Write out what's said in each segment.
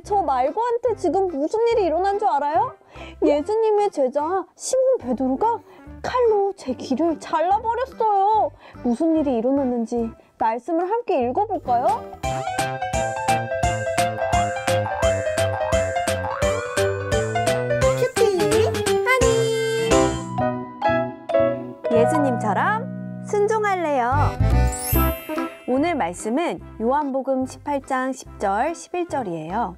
저 말고한테 지금 무슨 일이 일어난 줄 알아요? 예수님의 제자 시몬 베드로가 칼로 제 귀를 잘라버렸어요. 무슨 일이 일어났는지 말씀을 함께 읽어볼까요? 큐티 하니 예수님처럼 순종할래요. 오늘 말씀은 요한복음 18장 10절 11절이에요.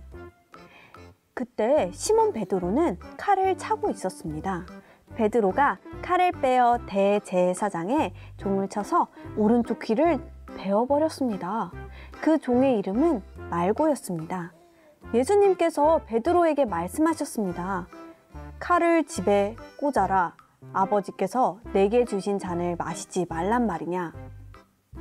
그때 시몬 베드로는 칼을 차고 있었습니다. 베드로가 칼을 빼어 대제사장의 종을 쳐서 오른쪽 귀를 베어버렸습니다. 그 종의 이름은 말고였습니다. 예수님께서 베드로에게 말씀하셨습니다. 칼을 집에 꽂아라. 아버지께서 내게 주신 잔을 마시지 말란 말이냐.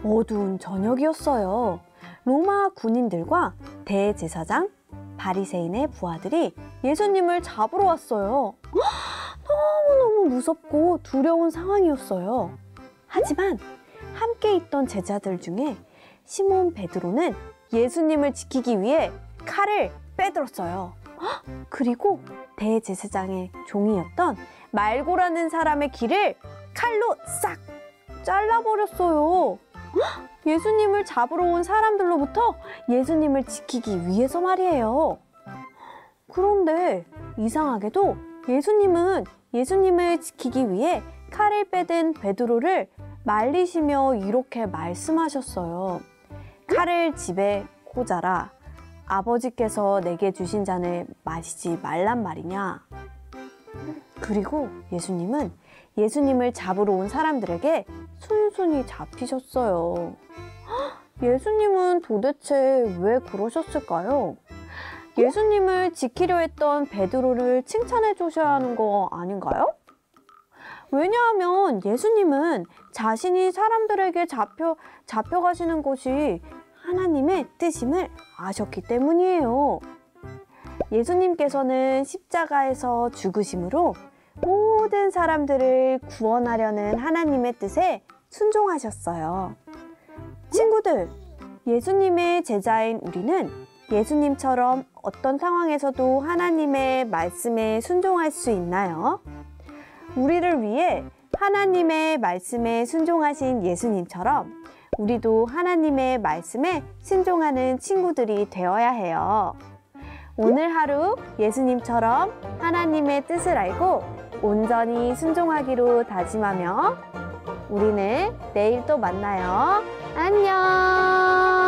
어두운 저녁이었어요. 로마 군인들과 대제사장, 바리새인의 부하들이 예수님을 잡으러 왔어요. 너무너무 무섭고 두려운 상황이었어요. 하지만 함께 있던 제자들 중에 시몬 베드로는 예수님을 지키기 위해 칼을 빼들었어요. 그리고 대제사장의 종이었던 말고라는 사람의 귀를 칼로 싹 잘라버렸어요. 예수님을 잡으러 온 사람들로부터 예수님을 지키기 위해서 말이에요. 그런데 이상하게도 예수님은 예수님을 지키기 위해 칼을 빼든 베드로를 말리시며 이렇게 말씀하셨어요. 칼을 집에 꽂아라. 아버지께서 내게 주신 잔을 마시지 말란 말이냐. 그리고 예수님은 예수님을 잡으러 온 사람들에게 순순히 잡히셨어요. 예수님은 도대체 왜 그러셨을까요? 예수님을 지키려 했던 베드로를 칭찬해 주셔야 하는 거 아닌가요? 왜냐하면 예수님은 자신이 사람들에게 잡혀, 잡혀가시는 것이 하나님의 뜻임을 아셨기 때문이에요. 예수님께서는 십자가에서 죽으심으로 모든 사람들을 구원하려는 하나님의 뜻에 순종하셨어요. 친구들, 예수님의 제자인 우리는 예수님처럼 어떤 상황에서도 하나님의 말씀에 순종할 수 있나요? 우리를 위해 하나님의 말씀에 순종하신 예수님처럼 우리도 하나님의 말씀에 순종하는 친구들이 되어야 해요. 오늘 하루 예수님처럼 하나님의 뜻을 알고 온전히 순종하기로 다짐하며 우리는 내일 또 만나요. 안녕!